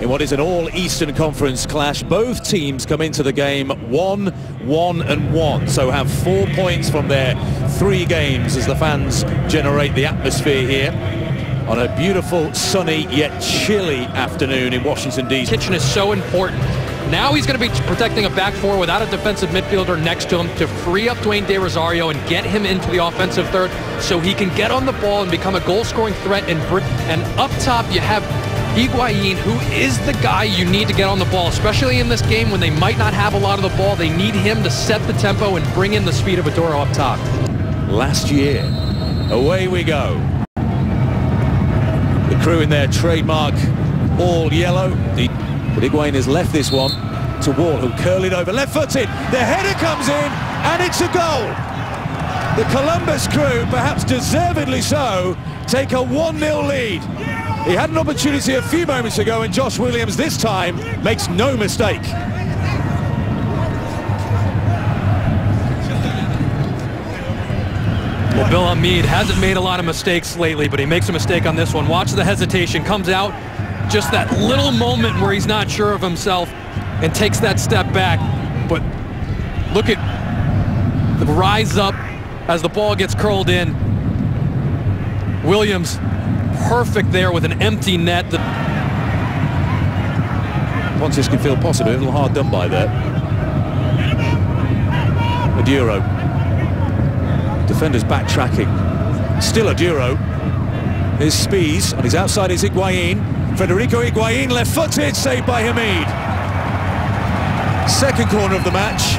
in what is an all-Eastern Conference clash. Both teams come into the game one, one and one, so have four points from their three games as the fans generate the atmosphere here on a beautiful, sunny yet chilly afternoon in Washington, D.C. Kitchen is so important. Now he's going to be protecting a back four without a defensive midfielder next to him to free up Dwayne De Rosario and get him into the offensive third so he can get on the ball and become a goal-scoring threat. And, and up top, you have Higuain, who is the guy you need to get on the ball, especially in this game when they might not have a lot of the ball. They need him to set the tempo and bring in the speed of Oduro up top. Last year, away we go. The crew in their trademark all yellow. The but Higuain has left this one to Wahl, who curl it over, left-footed. The header comes in, and it's a goal. The Columbus crew, perhaps deservedly so, take a 1-0 lead. He had an opportunity a few moments ago, and Josh Williams this time makes no mistake. Well, Bill Hamid hasn't made a lot of mistakes lately, but he makes a mistake on this one. Watch the hesitation. Comes out, just that little moment where he's not sure of himself and takes that step back. But look at the rise up as the ball gets curled in. Williams, perfect there with an empty net. The Pontius can feel possibly a little hard done by there. Oduro. Defenders backtracking. Still Oduro. His Spies on his outside is Higuain. Federico Higuain, left-footed, saved by Hamid. Second corner of the match.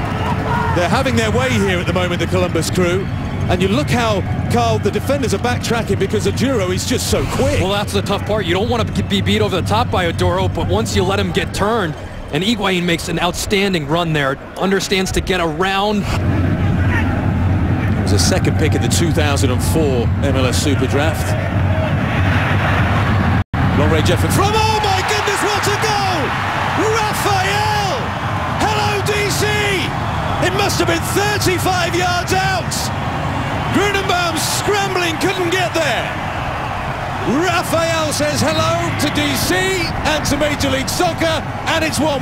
They're having their way here at the moment, the Columbus crew. And you look how, Carl, the defenders are backtracking because Oduro is just so quick. Well, that's the tough part. You don't want to be beat over the top by Oduro, but once you let him get turned, and Higuain makes an outstanding run there, understands to get around. It was a second pick in the 2004 MLS Super Draft. Long range effort from, oh my goodness, what a goal! Rafael! Hello, DC! It must have been 35 yards out. Rafael says hello to DC and to Major League Soccer, and it's 1-1.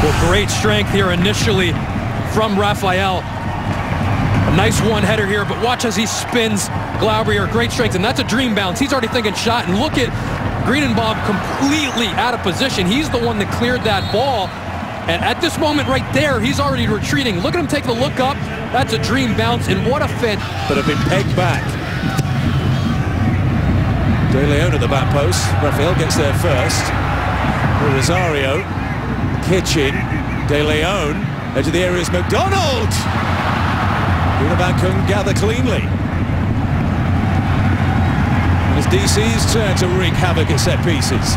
Well, great strength here initially from Rafael. A nice one header here, but watch as he spins Glauber, great strength, and that's a dream bounce. He's already thinking shot, and look at Gruenebaum completely out of position. He's the one that cleared that ball. And at this moment right there, he's already retreating. Look at him taking a look up. That's a dream bounce, and what a fit. But have been pegged back. De Leon at the back post. Rafael gets there first. Rosario, Kitchen, De Leon, edge of the area is McDonald. Gruenebaum couldn't gather cleanly. It's DC's turn to wreak havoc at set pieces.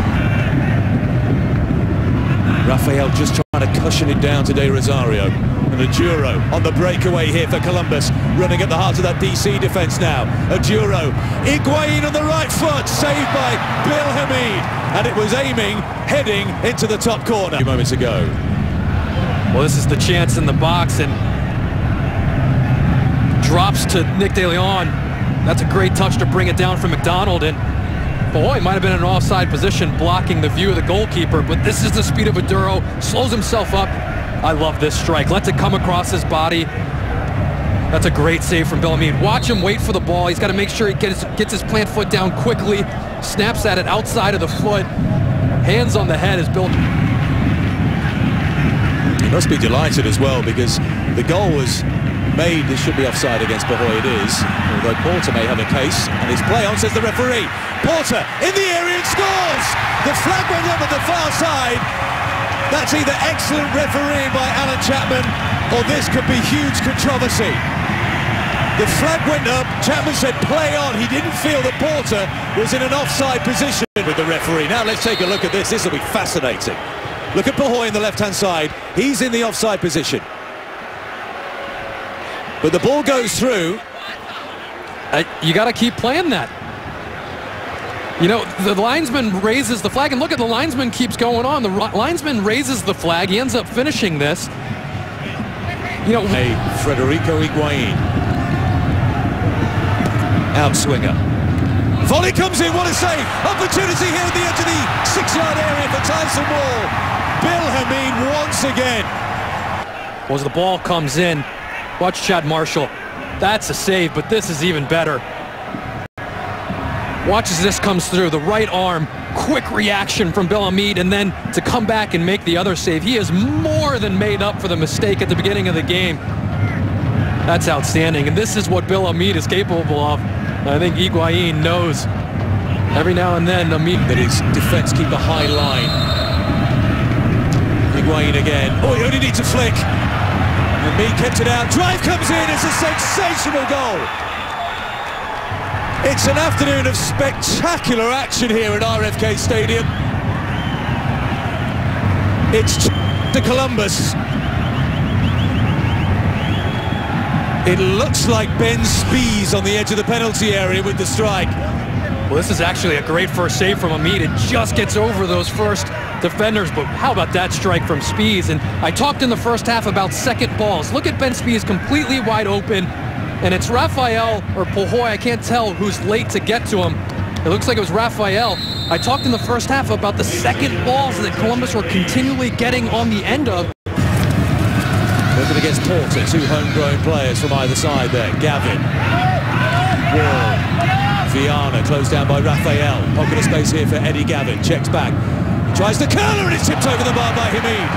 Rafael just trying to cushion it down today, Rosario. And Oduro on the breakaway here for Columbus, running at the heart of that DC defence now. Oduro, Higuain on the right foot, saved by Bill Hamid. And it was aiming, heading into the top corner a few moments ago. Well, this is the chance in the box, and drops to Nick De Leon. That's a great touch to bring it down from McDonald. And boy, might have been in an offside position blocking the view of the goalkeeper. But this is the speed of Oduro. Slows himself up. I love this strike. Lets it come across his body. That's a great save from Bill Hamid. Watch him wait for the ball. He's got to make sure he gets, gets his plant foot down quickly. Snaps at it outside of the foot. Hands on the head is built. He must be delighted as well because the goal was made. This should be offside against Pajoy. It is. Although Porter may have a case. And his play on, says the referee. Porter in the area and scores! The flag went up at the far side. That's either excellent refereeing by Alan Chapman or this could be huge controversy. The flag went up. Chapman said play on. He didn't feel that Porter was in an offside position with the referee. Now let's take a look at this. This will be fascinating. Look at Pajoy in the left-hand side. He's in the offside position. But the ball goes through. Uh, you got to keep playing that. You know, the linesman raises the flag, and look at the linesman keeps going on. The linesman raises the flag. He ends up finishing this. You know, hey, Federico Higuain. outswinger. Volley comes in, what a save! Opportunity here at the edge of the six-yard area for Tyson Wahl. Bill Hamid once again. Well, as the ball comes in, watch Chad Marshall. That's a save, but this is even better. Watch as this comes through, the right arm, quick reaction from Bill Hamid, and then to come back and make the other save. He has more than made up for the mistake at the beginning of the game. That's outstanding, and this is what Bill Hamid is capable of. I think Higuain knows every now and then Hamid... That his defence keep a high line. Higuain again. Oh, he only needs a flick. Hamid kept it out. Drive comes in. It's a sensational goal. It's an afternoon of spectacular action here at RFK Stadium. It's to Columbus. It looks like Ben Speas on the edge of the penalty area with the strike. Well, this is actually a great first save from Hamid. It just gets over those first defenders, but how about that strike from Speas? And I talked in the first half about second balls. Look at Ben Speas completely wide open, and it's Rafael or Pajoy, I can't tell who's late to get to him. It looks like it was Rafael. I talked in the first half about the second balls that Columbus were continually getting on the end of. Looking against Porter, two homegrown players from either side there. Gaven, Wahl, Viana, closed down by Rafael. Pocket of space here for Eddie Gaven, checks back. Tries the curler and it's tipped over the bar by Hamid.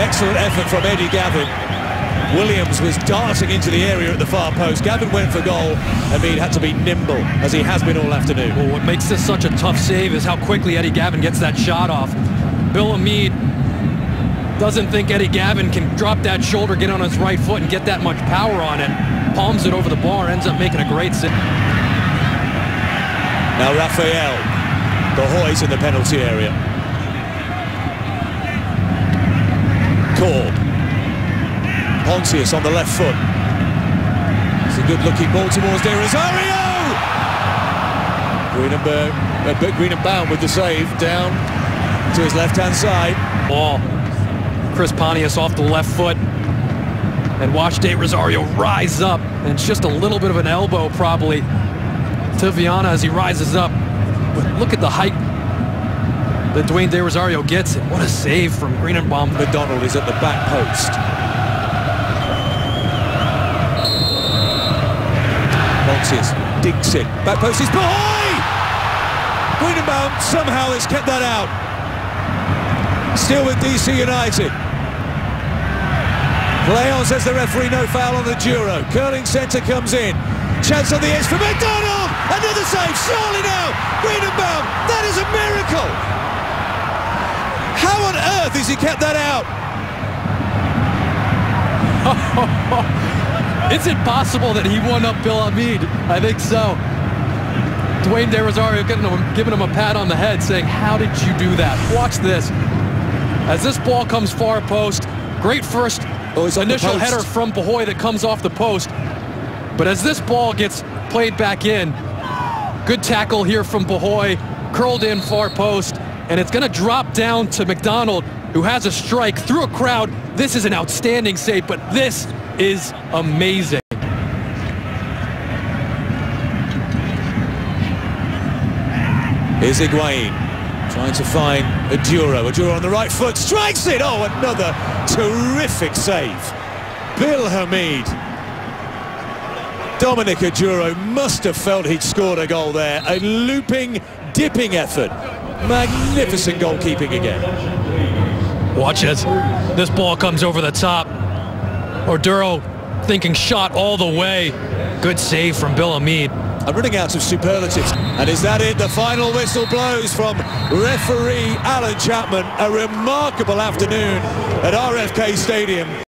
Excellent effort from Eddie Gaven. Williams was darting into the area at the far post. Gaven went for goal. Hamid had to be nimble, as he has been all afternoon. Well, what makes this such a tough save is how quickly Eddie Gaven gets that shot off. Bill Hamid doesn't think Eddie Gaven can drop that shoulder, get on his right foot, and get that much power on it. Palms it over the bar, ends up making a great save. Now Rafael, the Hoy's in the penalty area. Korb. Pontius on the left foot. It's a good-looking ball towards De Rosario! Greenenberg, uh, Gruenebaum with the save, down to his left-hand side. Ball. Chris Pontius off the left foot. And watch De Rosario rise up. And it's just a little bit of an elbow, probably, to Viana as he rises up. But look at the height that Dwayne De Rosario gets. it. what a save from Gruenebaum. McDonald is at the back post. Pontius digs it. Back post is Pajoy! Gruenebaum somehow has kept that out. Still with DC United. Play on, says the referee, no foul on Oduro. Curling centre comes in. Chance on the edge for McDonald! Another save, surely now! Gruenebaum, that is a miracle! How on earth has he kept that out? Is it possible that he won up Bill Hamid? I think so. Dwayne De Rosario giving him, giving him a pat on the head saying, how did you do that? Watch this. As this ball comes far post, great first oh, initial header from Pajoy that comes off the post. But as this ball gets played back in, good tackle here from Pajoy, curled in far post, and it's going to drop down to McDonald, who has a strike through a crowd. This is an outstanding save, but this is amazing. Here's Higuain trying to find Oduro. Oduro on the right foot, strikes it! Oh, another terrific save. Bill Hamid. Dominic Oduro must have felt he'd scored a goal there. A looping, dipping effort. Magnificent goalkeeping again. Watch as this ball comes over the top. Oduro thinking shot all the way. Good save from Bill Hamid. I'm running out of superlatives. And is that it? The final whistle blows from referee Alan Chapman. A remarkable afternoon at RFK Stadium.